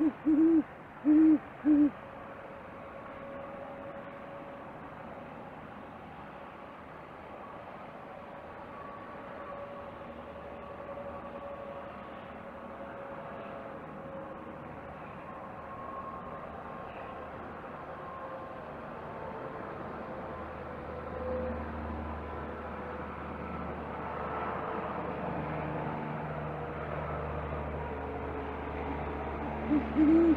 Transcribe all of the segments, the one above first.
Mm-hmm. Thank you.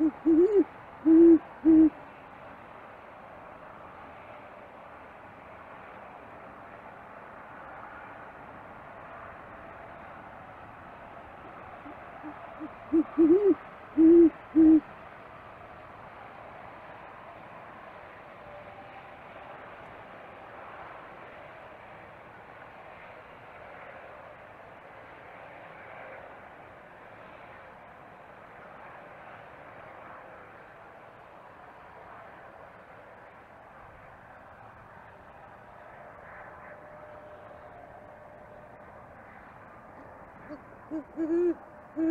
Mm-hmm. Woo-hoo!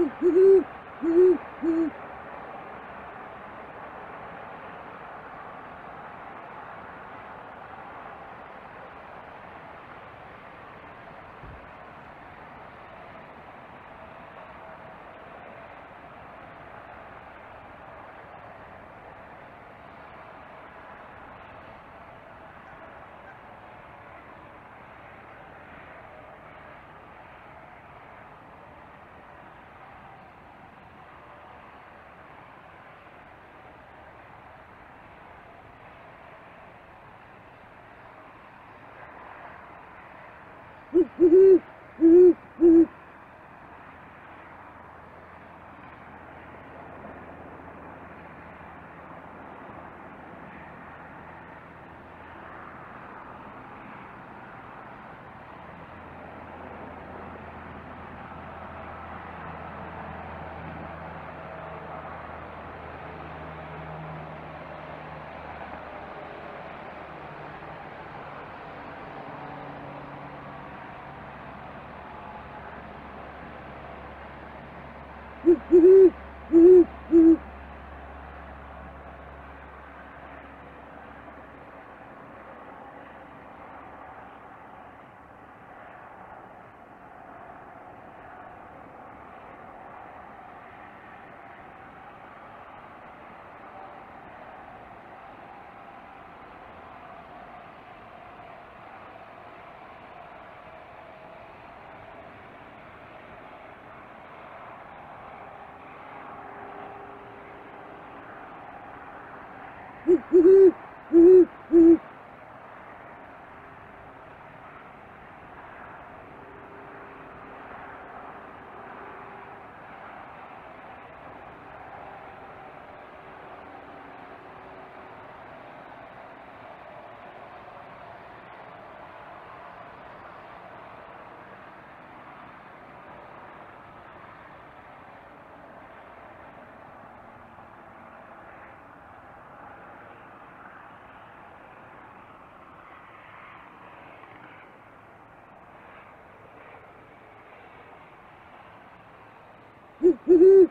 Hı hı hı hı hı hı Woo-hoo! Woohoo!